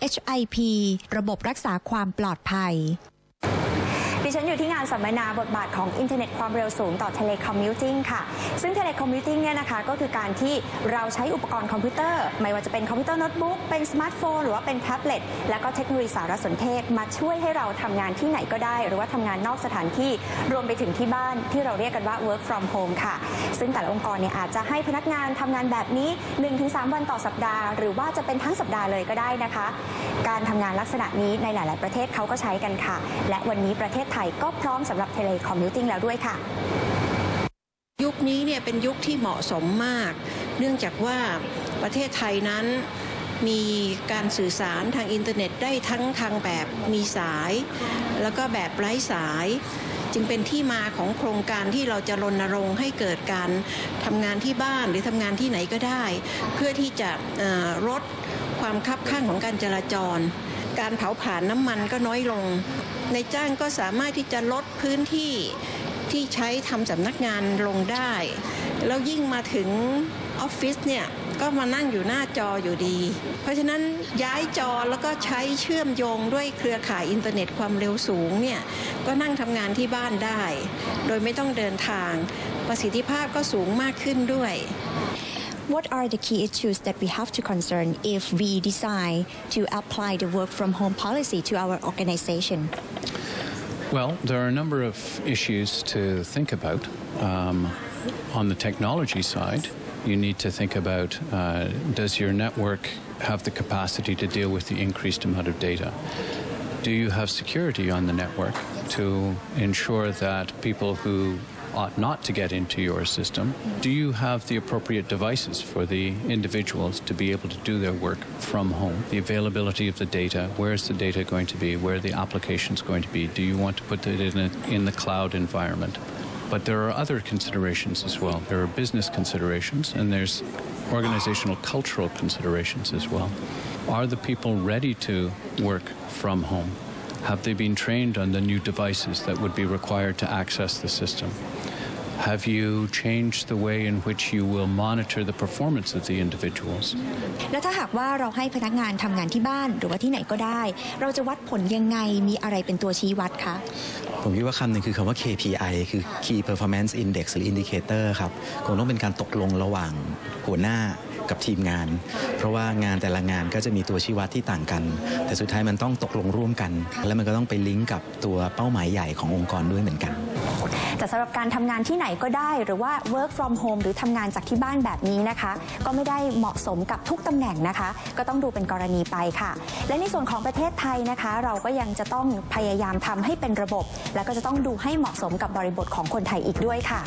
HIP ระบบรักษาความปลอดภัย ดิฉันอยู่ที่งานสัมมนาบทบาทของอินเทอร์เน็ตความเร็วสูงต่อ telecommuting ค่ะ ซึ่ง telecommuting เนี่ยนะคะก็คือการที่เราใช้อุปกรณ์คอมพิวเตอร์ ไม่ว่าจะเป็นคอมพิวเตอร์โน้ตบุ๊กเป็นสมาร์ทโฟนหรือว่าเป็นแท็บเล็ตแล้วก็เทคโนโลยีสารสนเทศมาช่วยให้เราทำงานที่ไหนก็ได้ หรือว่าทำงานนอกสถานที่รวมไปถึงที่บ้านที่เราเรียกกันว่า work from home ค่ะ ซึ่งแต่ละองค์กรเนี่ยอาจจะให้พนักงานทำงานแบบนี้ 1-3 วันต่อสัปดาห์ หรือว่าจะเป็นทั้งสัปดาห์เลยก็ได้นะคะ การทำงานลักษณะนี้ในหลาย ๆ ประเทศเขาก็ใช้กันค่ะ และวันนี้ประเทศไทยก็พร้อมสำหรับ telecommuting แล้วด้วยค่ะ ยุคนี้เนี่ยเป็นยุคที่เหมาะสมมาก เนื่องจากว่าประเทศไทยนั้นมีการสื่อสารทางอินเทอร์เน็ตได้ทั้งทางแบบมีสาย แล้วก็แบบไร้สาย จึงเป็นที่มาของโครงการที่เราจะรณรงค์ให้เกิดการทำงานที่บ้านหรือทำงานที่ไหนก็ได้ เพื่อที่จะลดความคับข้างของการจราจร การเผาผลาญน้ำมันก็น้อยลง ในจ้างก็สามารถที่จะลดพื้นที่ที่ใช้ทำสำนักงานลงได้ แล้วยิ่งมาถึงออฟฟิศเนี่ยก็มานั่งอยู่หน้าจออยู่ดี เพราะฉะนั้นย้ายจอแล้วก็ใช้เชื่อมโยงด้วยเครือข่ายอินเทอร์เน็ตความเร็วสูงเนี่ยก็นั่งทำงานที่บ้านได้ โดยไม่ต้องเดินทาง ประสิทธิภาพก็สูงมากขึ้นด้วย What are the key issues that we have to concern if we decide to apply the work from home policy to our organization? Well, there are a number of issues to think about. Um, on the technology side, you need to think about uh, does your network have the capacity to deal with the increased amount of data? Do you have security on the network to ensure that people who ought not to get into your system, do you have the appropriate devices for the individuals to be able to do their work from home? The availability of the data, where's the data going to be, where are the applications going to be? Do you want to put it in, a, in the cloud environment? But there are other considerations as well. There are business considerations and there's organizational cultural considerations as well. Are the people ready to work from home? Have they been trained on the new devices that would be required to access the system? Have you changed the way in which you will monitor the performance of the individuals? และถ้าหากว่าเราให้พนักงานทำงานที่บ้านหรือว่าที่ไหนก็ได้ เราจะวัดผลยังไงมีอะไรเป็นตัวชี้วัดคะ ผมคิดว่าคำหนึ่งคือคำว่า KPI คือ Key Performance Index หรือ Indicator ครับ คงต้องเป็นการตกลงระหว่างหัวหน้ากับทีมงาน เพราะว่างานแต่ละงานก็จะมีตัวชี้วัดที่ต่างกัน แต่สุดท้ายมันต้องตกลงร่วมกัน และมันก็ต้องไปลิงก์กับตัวเป้าหมายใหญ่ขององค์กรด้วยเหมือนกัน แต่สำหรับการทำงานที่ไหนก็ได้ หรือว่า work from home หรือทำงานจากที่บ้านแบบนี้นะคะ ก็ไม่ได้เหมาะสมกับทุกตำแหน่งนะคะ ก็ต้องดูเป็นกรณีไปค่ะ และในส่วนของประเทศไทยนะคะ เราก็ยังจะต้องพยายามทำให้เป็นระบบ แล้วก็จะต้องดูให้เหมาะสมกับบริบทของคนไทยอีกด้วยค่ะ